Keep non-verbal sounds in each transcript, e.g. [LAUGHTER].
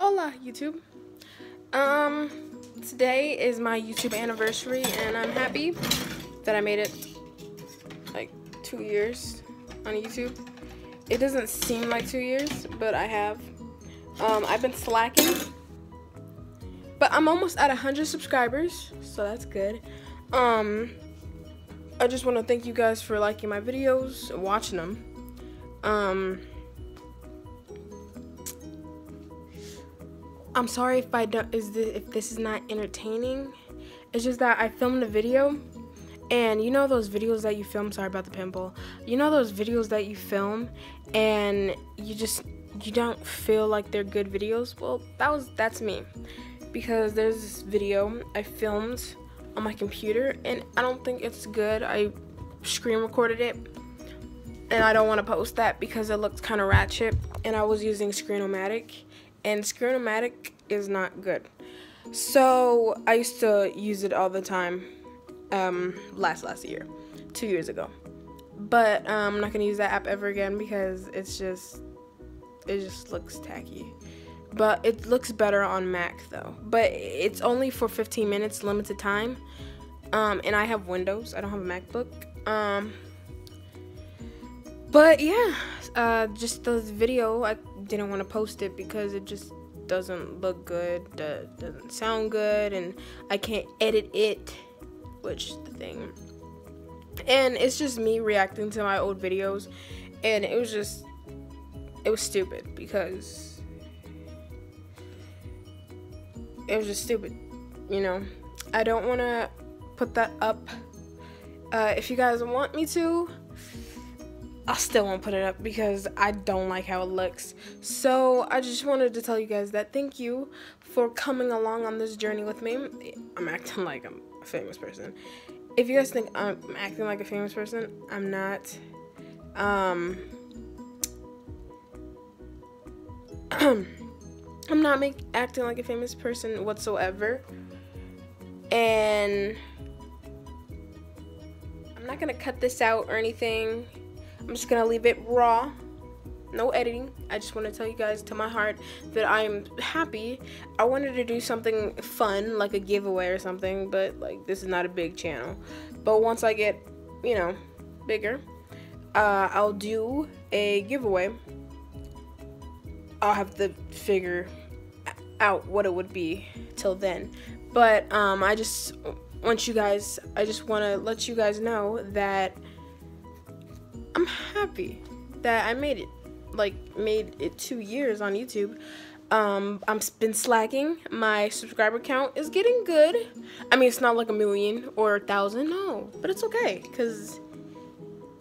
Hola YouTube. Um today is my YouTube anniversary and I'm happy that I made it like 2 years on YouTube. It doesn't seem like 2 years, but I have um I've been slacking. But I'm almost at 100 subscribers, so that's good. Um I just want to thank you guys for liking my videos and watching them. Um I'm sorry if I don't is this, if this is not entertaining. It's just that I filmed a video and you know those videos that you film sorry about the pimple. You know those videos that you film and you just you don't feel like they're good videos? Well, that was that's me. Because there's this video I filmed on my computer and I don't think it's good. I screen recorded it and I don't want to post that because it looks kind of ratchet and I was using Screenomatic and Screenomatic is not good. So I used to use it all the time um, last last year, two years ago. But um, I'm not gonna use that app ever again because it's just it just looks tacky. But it looks better on Mac though. But it's only for 15 minutes, limited time. Um, and I have Windows. I don't have a MacBook. Um, but yeah, uh, just the video, I didn't want to post it because it just doesn't look good, doesn't sound good, and I can't edit it, which is the thing. And it's just me reacting to my old videos, and it was just, it was stupid because it was just stupid, you know. I don't want to put that up. Uh, if you guys want me to, I still won't put it up because I don't like how it looks. So I just wanted to tell you guys that thank you for coming along on this journey with me. I'm acting like I'm a famous person. If you guys think I'm acting like a famous person, I'm not. Um, [CLEARS THROAT] I'm not make, acting like a famous person whatsoever. And I'm not gonna cut this out or anything I'm just gonna leave it raw. No editing. I just want to tell you guys to my heart that i'm happy. I wanted to do something fun like a giveaway or something but like this is not a big channel. But once i get you know bigger uh, i'll do a giveaway. I'll have to figure out what it would be till then. But um, i just want you guys i just want to let you guys know that I'm happy that I made it. Like made it two years on YouTube. Um, I'm been slacking. My subscriber count is getting good. I mean, it's not like a million or a thousand, no, but it's okay because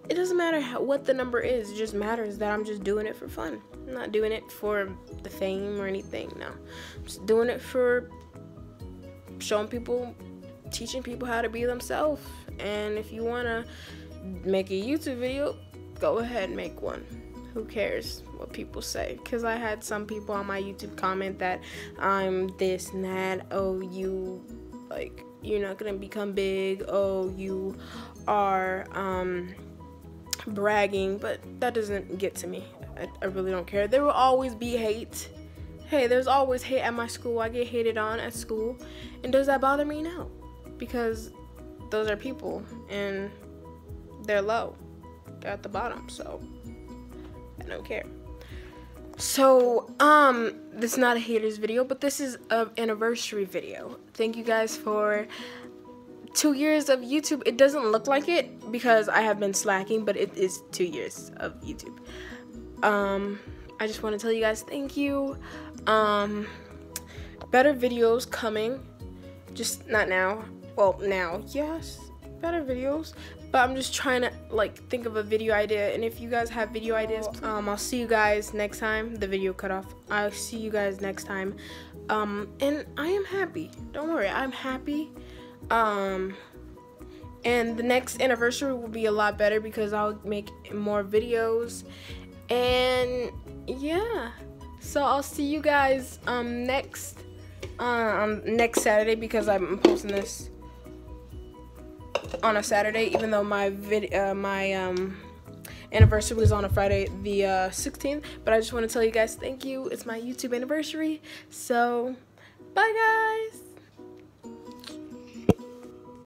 it doesn't matter how, what the number is. It just matters that I'm just doing it for fun. I'm not doing it for the fame or anything. No, I'm just doing it for showing people, teaching people how to be themselves. And if you wanna make a YouTube video, go ahead and make one. Who cares what people say? Because I had some people on my YouTube comment that I'm this and that. Oh, you, like, you're not going to become big. Oh, you are um, bragging. But that doesn't get to me. I, I really don't care. There will always be hate. Hey, there's always hate at my school. I get hated on at school. And does that bother me? No. Because those are people. And they're low they're at the bottom, so I don't care. So, um, this is not a haters video, but this is an anniversary video. Thank you guys for two years of YouTube. It doesn't look like it because I have been slacking, but it is two years of YouTube. Um, I just want to tell you guys thank you. Um, better videos coming. Just not now. Well, now, yes, better videos but I'm just trying to like think of a video idea. And if you guys have video ideas um, I'll see you guys next time. The video cut off. I'll see you guys next time. Um, and I am happy. Don't worry. I'm happy. Um, and the next anniversary will be a lot better because I'll make more videos. And yeah. So I'll see you guys um, next um, next Saturday because I'm posting this on a Saturday, even though my vid uh, my um, anniversary was on a Friday, the uh, 16th. But I just want to tell you guys thank you. It's my YouTube anniversary. So, bye guys.